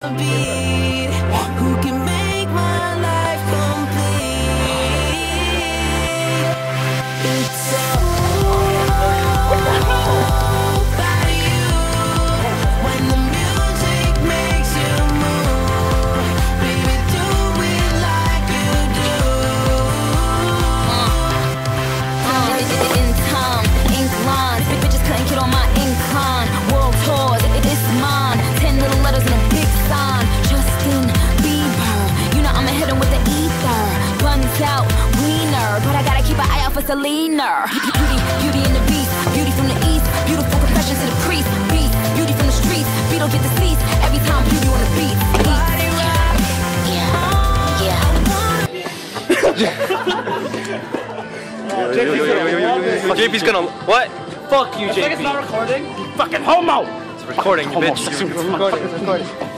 beat Selena. Beauty, beauty in the beast, beauty from the east, beautiful confessions to the priest. Beast, beauty from the streets, beetle get deceased. Every time beauty on the beat. Body rock. Yeah, yeah. JP's gonna what? Fuck you, JP. It's not recording. Fucking homo. It's recording, you bitch. It's recording.